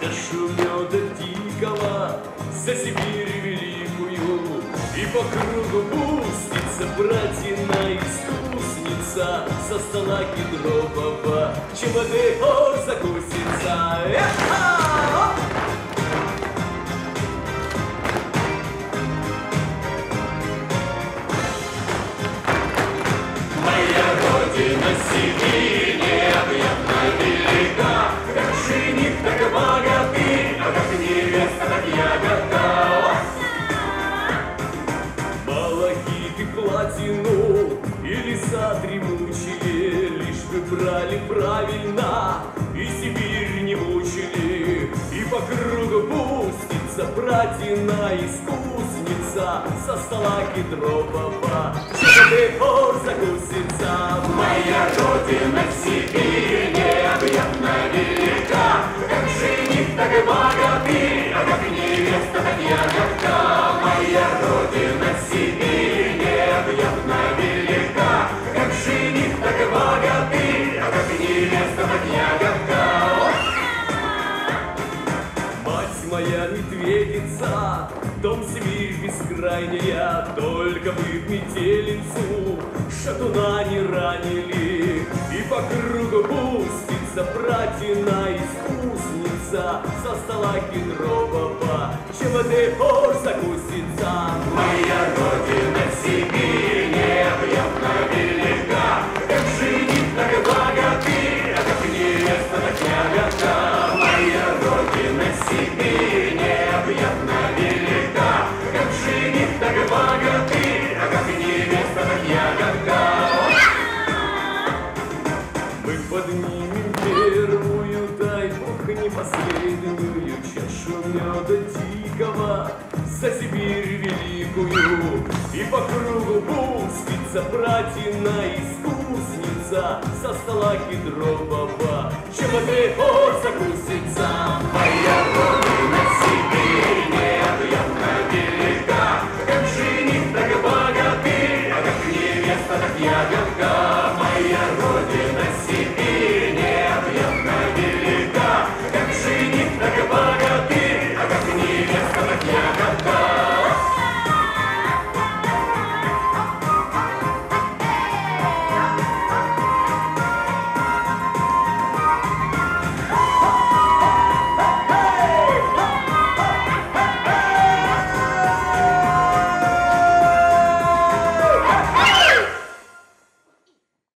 чашу меда дикого За Сибирь великую. И по кругу пустится братина искусница Со стола кедрового. ЧМД закусится Выбрали правильно, и Сибирь не мучили, И по кругу пустится братина искусница Со стола кедрового, чего хор закусится. Моя родина Сибирь необъятно моя медведица, дом Сибирь бескрайняя, Только бы в метелицу. Шатуна не ранили, И по кругу пустится братина искусница. Со стола кедрового ЧВД хор закусится. Моя необъятно велика, Как жених, так и богатырь, а как невеста, так ягода. Мы поднимем первую, дай Бог, не последнюю Чашу меда дикого за Сибирь великую И по кругу пустится братина искусница Со стола кедрового ЧМД закусится Моя Моя Родина Сибирь.